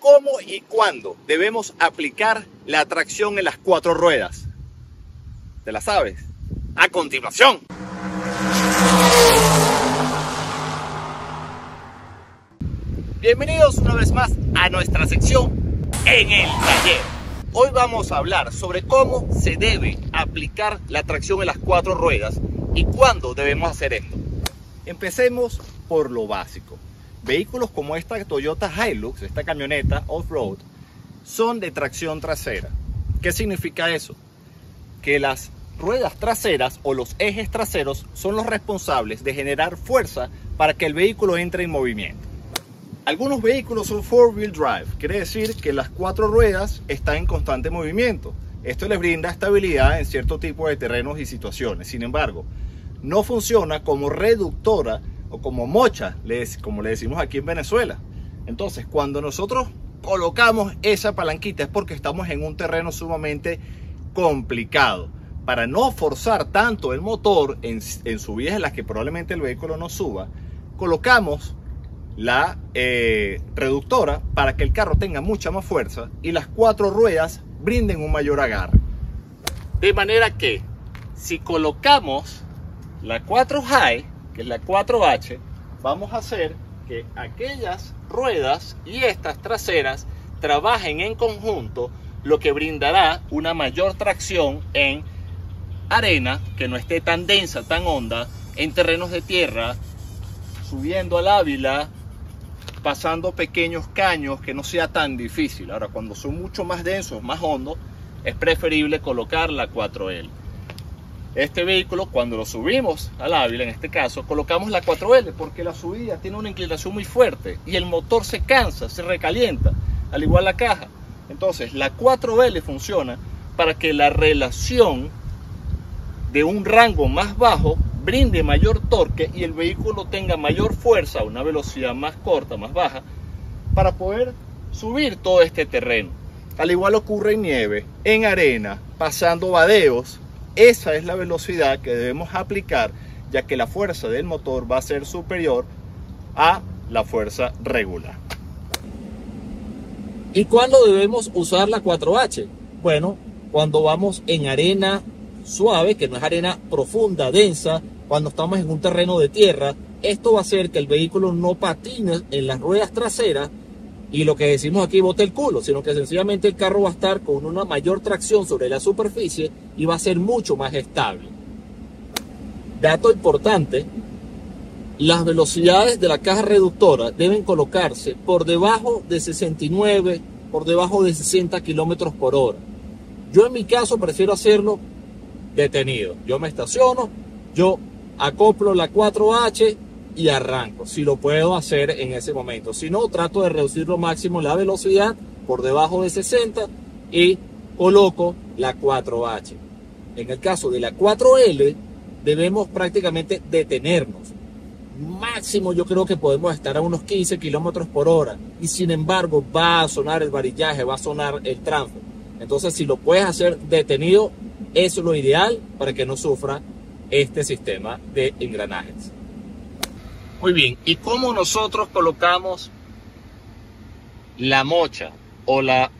¿Cómo y cuándo debemos aplicar la tracción en las cuatro ruedas? ¿Te la sabes? A continuación. Bienvenidos una vez más a nuestra sección en el taller. Hoy vamos a hablar sobre cómo se debe aplicar la tracción en las cuatro ruedas y cuándo debemos hacer esto. Empecemos por lo básico. Vehículos como esta Toyota Hilux, esta camioneta off-road, son de tracción trasera. ¿Qué significa eso? Que las ruedas traseras o los ejes traseros son los responsables de generar fuerza para que el vehículo entre en movimiento. Algunos vehículos son four-wheel drive, quiere decir que las cuatro ruedas están en constante movimiento. Esto les brinda estabilidad en cierto tipo de terrenos y situaciones. Sin embargo, no funciona como reductora o como mocha, como le decimos aquí en Venezuela. Entonces, cuando nosotros colocamos esa palanquita es porque estamos en un terreno sumamente complicado. Para no forzar tanto el motor en, subidas en las que probablemente el vehículo no suba, colocamos la eh, reductora para que el carro tenga mucha más fuerza y las cuatro ruedas brinden un mayor agarre. De manera que si colocamos la 4 High, que es la 4H, vamos a hacer que aquellas ruedas y estas traseras trabajen en conjunto, lo que brindará una mayor tracción en arena que no esté tan densa, tan honda, en terrenos de tierra, subiendo al Ávila, pasando pequeños caños que no sea tan difícil. Ahora, cuando son mucho más densos, más hondos, es preferible colocar la 4L. Este vehículo, cuando lo subimos al Ávila, en este caso, colocamos la 4L porque la subida tiene una inclinación muy fuerte y el motor se cansa, se recalienta, al igual la caja. Entonces, la 4L funciona para que la relación de un rango más bajo brinde mayor torque y el vehículo tenga mayor fuerza una velocidad más corta, más baja, para poder subir todo este terreno. Al igual ocurre en nieve, en arena, pasando vadeos, esa es la velocidad que debemos aplicar ya que la fuerza del motor va a ser superior a la fuerza regular. ¿Y cuándo debemos usar la 4H? Bueno, cuando vamos en arena suave, que no es arena profunda, densa, cuando estamos en un terreno de tierra, esto va a hacer que el vehículo no patine en las ruedas traseras y lo que decimos aquí bote el culo, sino que sencillamente el carro va a estar con una mayor tracción sobre la superficie y va a ser mucho más estable. Dato importante, las velocidades de la caja reductora deben colocarse por debajo de 69, por debajo de 60 kilómetros por hora. Yo en mi caso prefiero hacerlo detenido. Yo me estaciono, yo acoplo la 4H y arranco, si lo puedo hacer en ese momento. Si no, trato de reducir lo máximo la velocidad por debajo de 60 y coloco la 4H. En el caso de la 4L, debemos prácticamente detenernos. Máximo yo creo que podemos estar a unos 15 kilómetros por hora y sin embargo va a sonar el varillaje, va a sonar el tránsito. Entonces, si lo puedes hacer detenido, eso es lo ideal para que no sufra este sistema de engranajes. Muy bien, ¿y cómo nosotros colocamos la mocha o la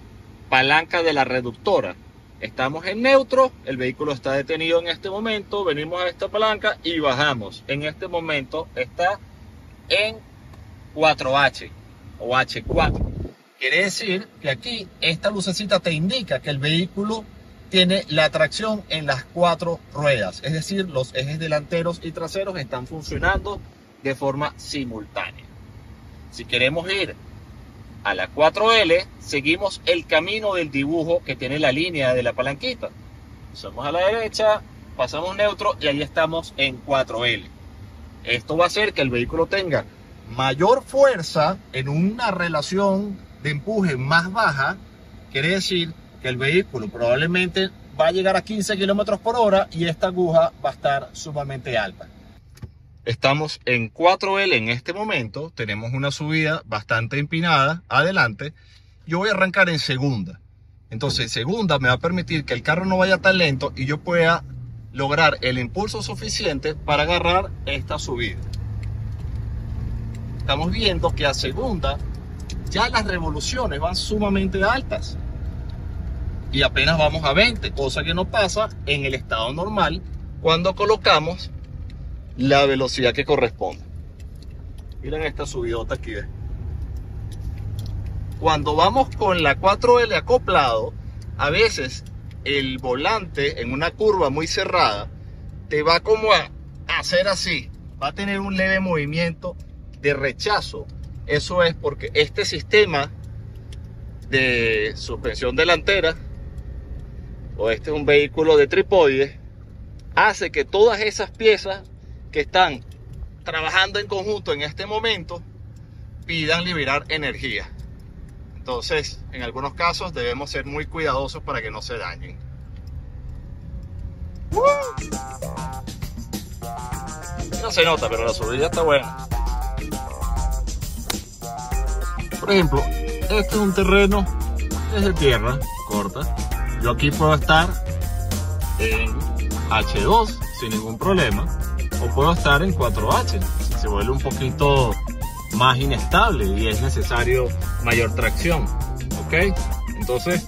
palanca de la reductora? Estamos en neutro, el vehículo está detenido en este momento, venimos a esta palanca y bajamos. En este momento está en 4H o H4. Quiere decir que aquí esta lucecita te indica que el vehículo tiene la tracción en las cuatro ruedas, es decir, los ejes delanteros y traseros están funcionando de forma simultánea. Si queremos ir a la 4L, seguimos el camino del dibujo que tiene la línea de la palanquita. Somos a la derecha, pasamos neutro y ahí estamos en 4L. Esto va a hacer que el vehículo tenga mayor fuerza en una relación de empuje más baja. Quiere decir que el vehículo probablemente va a llegar a 15 kilómetros por hora y esta aguja va a estar sumamente alta. Estamos en 4L en este momento, tenemos una subida bastante empinada adelante. Yo voy a arrancar en segunda. Entonces, segunda me va a permitir que el carro no vaya tan lento y yo pueda lograr el impulso suficiente para agarrar esta subida. Estamos viendo que a segunda ya las revoluciones van sumamente altas. Y apenas vamos a 20, cosa que no pasa en el estado normal cuando colocamos la velocidad que corresponde. Miren esta subidota aquí. Cuando vamos con la 4L acoplado, a veces el volante en una curva muy cerrada te va como a hacer así. Va a tener un leve movimiento de rechazo. Eso es porque este sistema de suspensión delantera o este es un vehículo de tripoide hace que todas esas piezas que están trabajando en conjunto en este momento pidan liberar energía. Entonces, en algunos casos debemos ser muy cuidadosos para que no se dañen. No se nota, pero la subida está buena. Por ejemplo, este es un terreno, es de tierra corta. Yo aquí puedo estar en H2 sin ningún problema puedo estar en 4H si se vuelve un poquito más inestable y es necesario mayor tracción ok entonces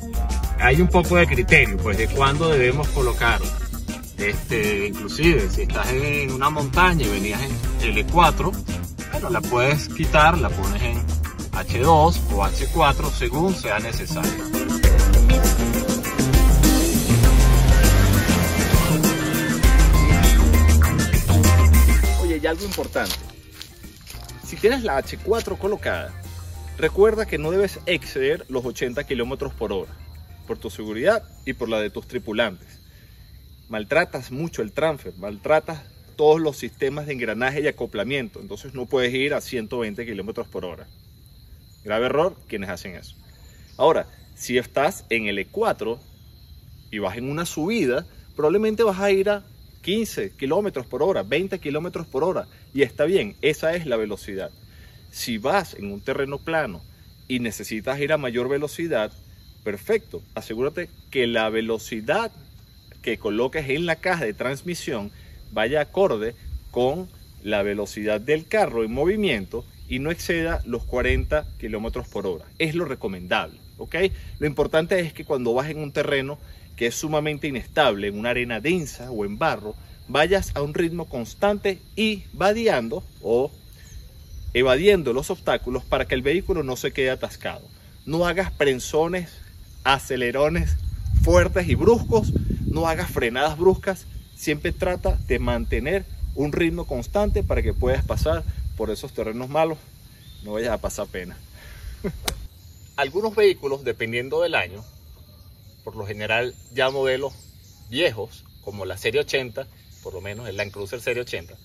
hay un poco de criterio pues de cuándo debemos colocar este inclusive si estás en una montaña y venías en L4 bueno la puedes quitar la pones en H2 o H4 según sea necesario y algo importante. Si tienes la H4 colocada, recuerda que no debes exceder los 80 km por hora, por tu seguridad y por la de tus tripulantes. Maltratas mucho el transfer, maltratas todos los sistemas de engranaje y acoplamiento, entonces no puedes ir a 120 km por hora. Grave error quienes hacen eso. Ahora, si estás en el E4 y vas en una subida, probablemente vas a ir a 15 kilómetros por hora, 20 kilómetros por hora. Y está bien, esa es la velocidad. Si vas en un terreno plano y necesitas ir a mayor velocidad, perfecto. Asegúrate que la velocidad que coloques en la caja de transmisión vaya acorde con la velocidad del carro en movimiento y no exceda los 40 kilómetros por hora. Es lo recomendable, Lo importante es que cuando vas en un terreno que es sumamente inestable en una arena densa o en barro, vayas a un ritmo constante y vadeando o evadiendo los obstáculos para que el vehículo no se quede atascado. No hagas prensones, acelerones fuertes y bruscos, no hagas frenadas bruscas, siempre trata de mantener un ritmo constante para que puedas pasar por esos terrenos malos, no vayas a pasar pena. Algunos vehículos, dependiendo del año, por lo general ya modelos viejos, como la serie 80, por lo menos el Land Cruiser serie 80,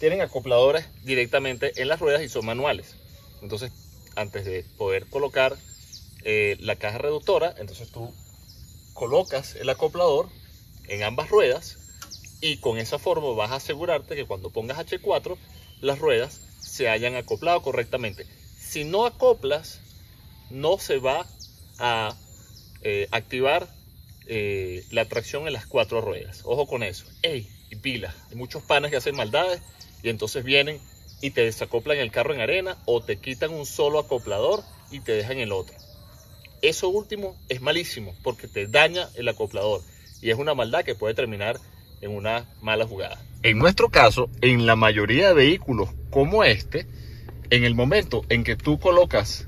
tienen acopladores directamente en las ruedas y son manuales. Entonces, antes de poder colocar eh, la caja reductora, entonces tú colocas el acoplador en ambas ruedas y con esa forma vas a asegurarte que cuando pongas H4 las ruedas se hayan acoplado correctamente. Si no acoplas, no se va a eh, activar eh, la tracción en las cuatro ruedas. Ojo con eso. Ey, y pila. Hay muchos panes que hacen maldades y entonces vienen y te desacoplan el carro en arena o te quitan un solo acoplador y te dejan el otro. Eso último es malísimo porque te daña el acoplador y es una maldad que puede terminar en una mala jugada. En nuestro caso, en la mayoría de vehículos como este, en el momento en que tú colocas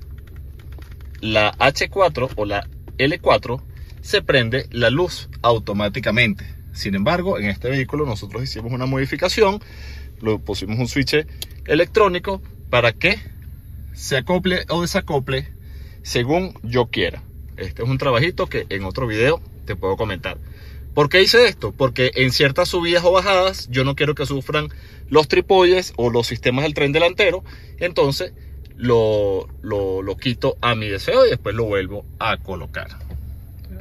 la H4 o la L4 se prende la luz automáticamente. Sin embargo, en este vehículo nosotros hicimos una modificación, lo pusimos un switch electrónico para que se acople o desacople según yo quiera. Este es un trabajito que en otro video te puedo comentar. ¿Por qué hice esto? Porque en ciertas subidas o bajadas yo no quiero que sufran los tripoyes o los sistemas del tren delantero. Entonces lo, lo, quito a mi deseo y después lo vuelvo a colocar.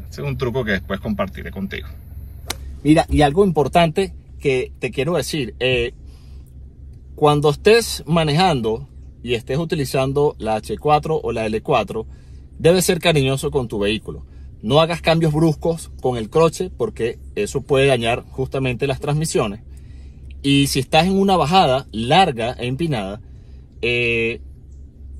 Ese es un truco que después compartiré contigo. Mira, y algo importante que te quiero decir, eh, cuando estés manejando y estés utilizando la H4 o la L4, debes ser cariñoso con tu vehículo. No hagas cambios bruscos con el croche porque eso puede dañar justamente las transmisiones. Y si estás en una bajada larga e empinada, eh,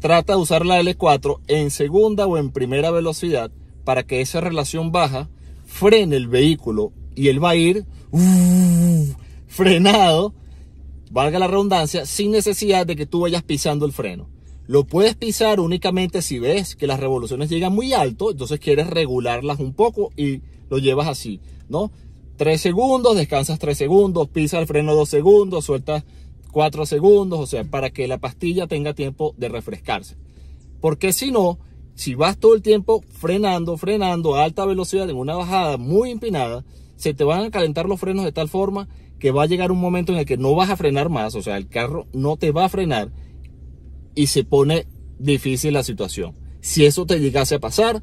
trata de usar la L4 en segunda o en primera velocidad para que esa relación baja frene el vehículo y él va a ir frenado, valga la redundancia, sin necesidad de que tú vayas pisando el freno. Lo puedes pisar únicamente si ves que las revoluciones llegan muy alto, entonces quieres regularlas un poco y lo llevas así, ¿no? Tres segundos, descansas tres segundos, pisa el freno dos segundos, sueltas cuatro segundos, o sea, para que la pastilla tenga tiempo de refrescarse. Porque si no, si vas todo el tiempo frenando, frenando a alta velocidad en una bajada muy empinada, se te van a calentar los frenos de tal forma que va a llegar un momento en el que no vas a frenar más, o sea, el carro no te va a frenar y se pone difícil la situación. Si eso te llegase a pasar,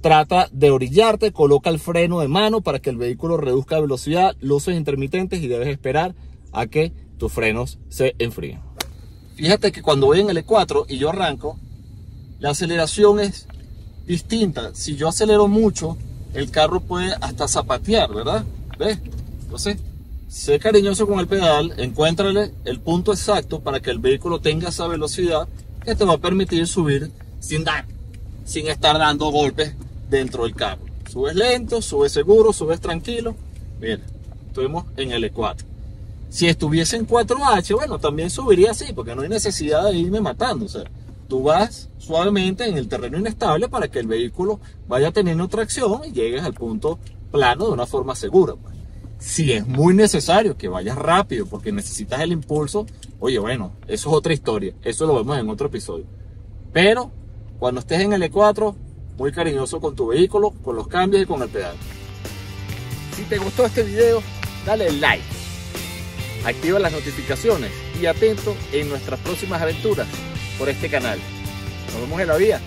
trata de orillarte, coloca el freno de mano para que el vehículo reduzca velocidad, luces intermitentes y debes esperar a que tus frenos se enfríen. Fíjate que cuando voy en el E4 y yo arranco, la aceleración es distinta. Si yo acelero mucho, el carro puede hasta zapatear, ¿verdad? ¿Ves? Entonces, sé cariñoso con el pedal, encuéntrale el punto exacto para que el vehículo tenga esa velocidad que te va a permitir subir sin dar, sin estar dando golpes dentro del carro. Subes lento, subes seguro, subes tranquilo. Mira, estuvimos en el E4. Si estuviese en 4H, bueno, también subiría así, porque no hay necesidad de irme matando. O sea, tú vas suavemente en el terreno inestable para que el vehículo vaya teniendo tracción y llegues al punto plano de una forma segura. Pues. Si es muy necesario que vayas rápido porque necesitas el impulso, oye, bueno, eso es otra historia. Eso lo vemos en otro episodio. Pero cuando estés en el E4, muy cariñoso con tu vehículo, con los cambios y con el pedal. Si te gustó este video, dale like, activa las notificaciones y atento en nuestras próximas aventuras por este canal. Nos vemos en la vía.